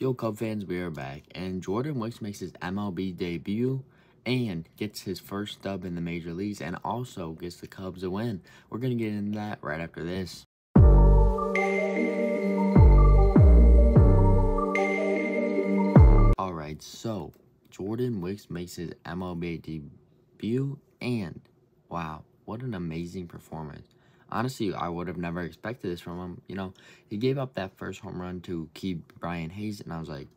Yo, Cub fans, we are back, and Jordan Wicks makes his MLB debut and gets his first dub in the major leagues and also gets the Cubs a win. We're going to get into that right after this. Alright, so Jordan Wicks makes his MLB debut and wow, what an amazing performance honestly, I would have never expected this from him. You know, he gave up that first home run to Ke'Bryan Hayes, and I was like,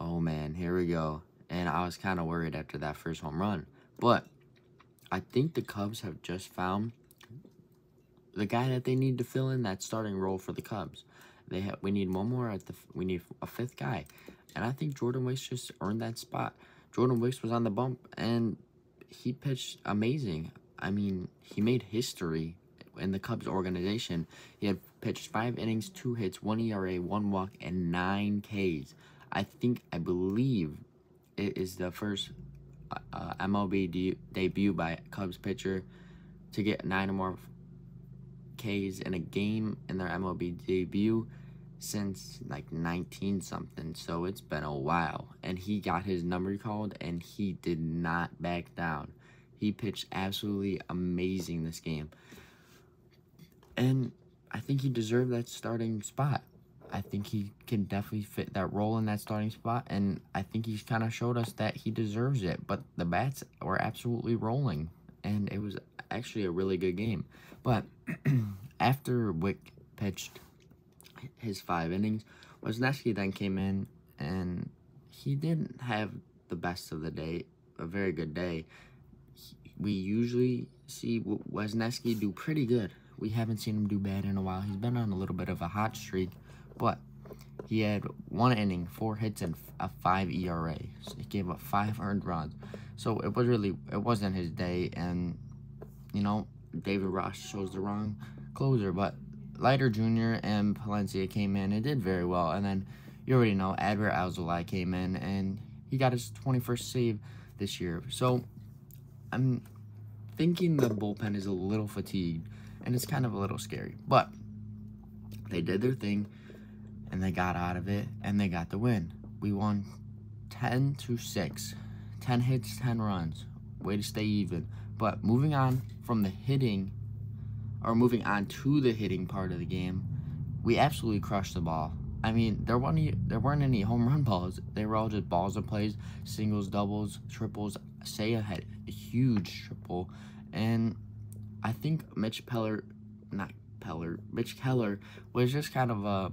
oh man, here we go. And I was kind of worried after that first home run. But I think the Cubs have just found the guy that they need to fill in that starting role for the Cubs. They we need one more at the we need a fifth guy, and I think Jordan Wicks just earned that spot. Jordan Wicks was on the bump and he pitched amazing. I mean, he made history in the Cubs organization. He had pitched five innings, two hits, one ERA, one walk, and nine Ks. I think, I believe it is the first uh, MLB de debut by Cubs pitcher to get nine or more Ks in a game in their MLB debut since like 19 something so it's been a while and he got his number called and he did not back down he pitched absolutely amazing this game and I think he deserved that starting spot. I think he can definitely fit that role in that starting spot, and I think he's kind of showed us that he deserves it. But the bats were absolutely rolling, and it was actually a really good game. But after Wick pitched his five innings, Wesneski then came in, and he didn't have the best of the day, a very good day. we usually see Wesneski do pretty good we haven't seen him do bad in a while. He's been on a little bit of a hot streak, but he had one inning, four hits, and a five ERA. So he gave up five earned runs. So it was really, it wasn't his day, and you know, David Ross chose the wrong closer, but Leiter Jr. and Palencia came in and did very well. And then you already know Adbert Alzolay came in and he got his 21st save this year. So I'm thinking the bullpen is a little fatigued and it's kind of a little scary. But they did their thing, and they got out of it, and they got the win. We won 10 to 6. 10 hits, 10 runs. Way to stay even. But moving on from the hitting, or moving on to the hitting part of the game, we absolutely crushed the ball. I mean, there weren't there weren't any home run balls. They were all just balls and plays, singles, doubles, triples. Seiya had a huge triple, and I think Mitch Peller, not Peller, Mitch Keller was just kind of a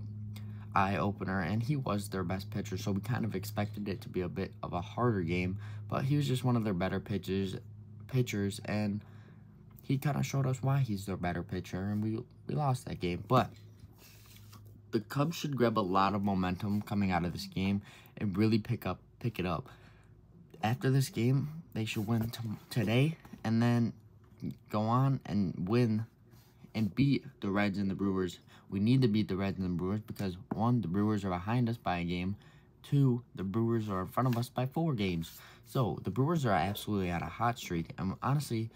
eye opener, and he was their best pitcher, so we kind of expected it to be a bit of a harder game. But he was just one of their better pitchers, pitchers, and he kind of showed us why he's their better pitcher, and we we lost that game. But the Cubs should grab a lot of momentum coming out of this game and really pick up pick it up. After this game, they should win today, and then go on and win and beat the Reds and the Brewers. We need to beat the Reds and the Brewers because, one, the Brewers are behind us by a game. Two, the Brewers are in front of us by four games. So, the Brewers are absolutely on a hot streak. And honestly,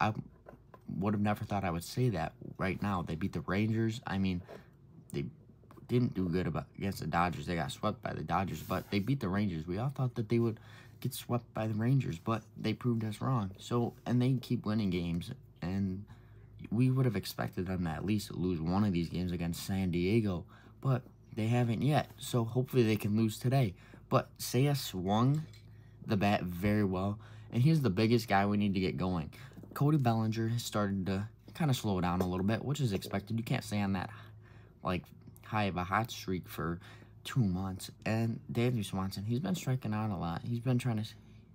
I would have never thought I would say that right now. They beat the Rangers. I mean, they didn't do good about, against the Dodgers. They got swept by the Dodgers, but they beat the Rangers. We all thought that they would get swept by the Rangers, but they proved us wrong. So, and they keep winning games, and we would have expected them to at least lose one of these games against San Diego, but they haven't yet. So hopefully they can lose today. But Seiya swung the bat very well, and he's the biggest guy we need to get going. Cody Bellinger has started to kind of slow down a little bit, which is expected. You can't stay on that like high of a hot streak for two months. And Dansby Swanson, he's been striking out a lot. He's been trying to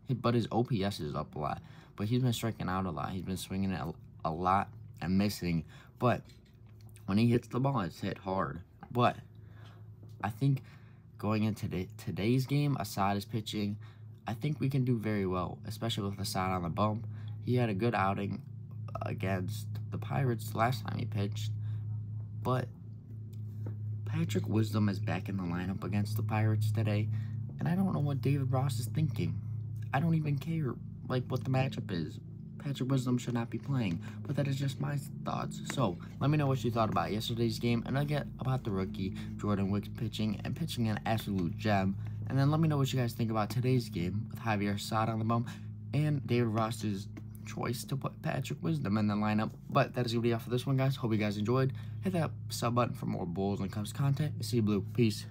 hit, but his OPS is up a lot. But he's been striking out a lot. He's been swinging it a, a lot and missing. But when he hits the ball, it's hit hard. But I think going into the, today's game, Assad is pitching. I think we can do very well, especially with Assad on the bump. He had a good outing against the Pirates last time he pitched, but Patrick Wisdom is back in the lineup against the Pirates today, and I don't know what David Ross is thinking. I don't even care, like, what the matchup is. Patrick Wisdom should not be playing. But that is just my thoughts. So let me know what you thought about yesterday's game and again about the rookie Jordan Wicks pitching and pitching an absolute gem. And then let me know what you guys think about today's game with Javier Assad on the bum and David Ross's choice to put Patrick Wisdom in the lineup. But that is going to be all for this one, guys. Hope you guys enjoyed. Hit that sub button for more Bulls and Cubs content. See you, Blue. Peace.